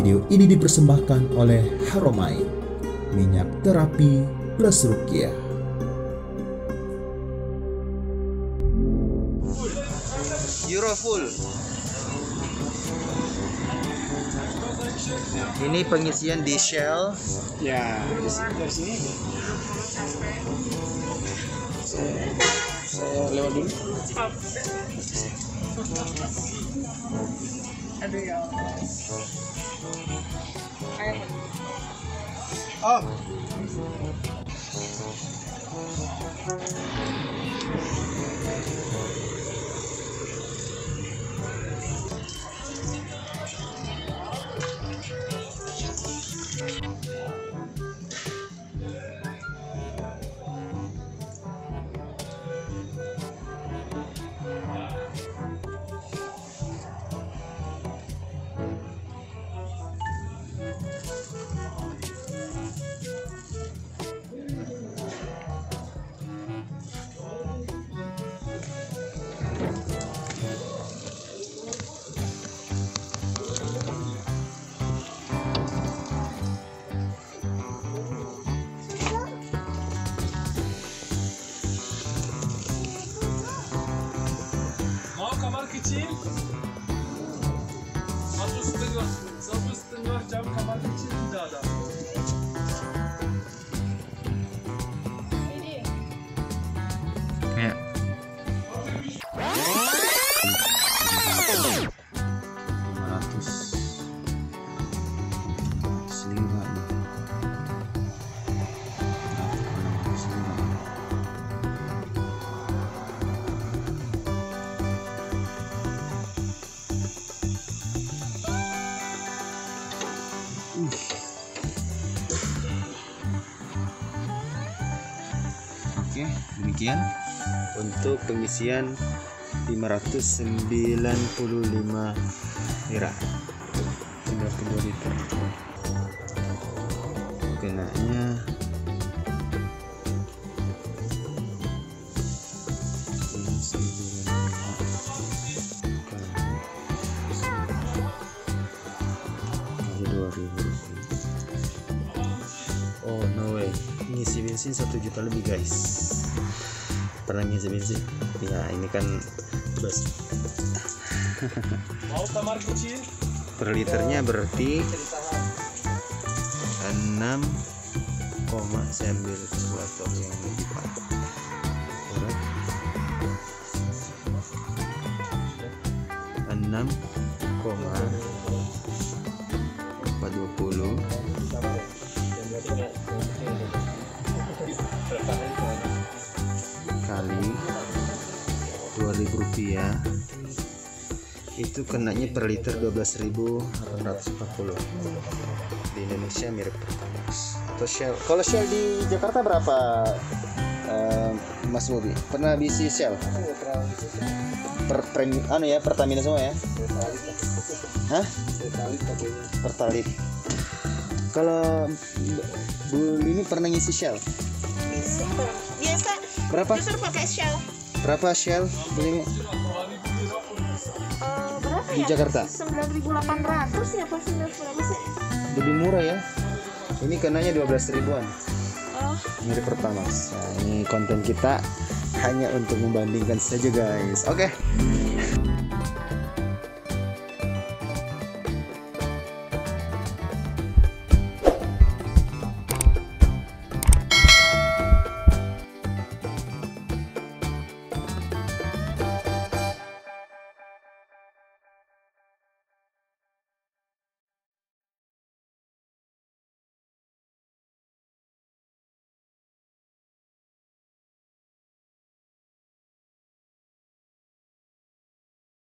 Video ini dipersembahkan oleh Haromai, minyak terapi plus rukiah. Euro full. Ini pengisian di Shell. Ya, di sini dari sini. Saya, saya lewat dulu. Aduh ya Allah. Ayo. Oh, kamar Oke, demikian. Untuk pengisian 595 lira 30 liter. Kenanya bensin satu juta lebih guys pernah ngisi bensin ya ini kan bus Mau kamar kecil? per liternya berarti 6 koma saya ambil kalkulator yang lebih Berat. 6 koma 420 kali 2000 rupiah. Itu kenanya per liter 12.840 di Indonesia mirip Pertamax. Atau Shell. Kalau Shell di Jakarta berapa eh, Mas Bobi? Pernah bisi Shell? Per premi anu ya Pertamina semua ya? Hah? Pertalit kalau Bu ini pernah ngisi Shell? Biasa. berapa? Justru pakai shell. berapa Shell belinya Eh, berapa di ya? Jakarta? 9.800 ya pasti berapa sih? lebih murah ya. Ini kenanya 12 ribuan. Oh, mirip pertama. Nah, ini konten kita hanya untuk membandingkan saja guys. Oke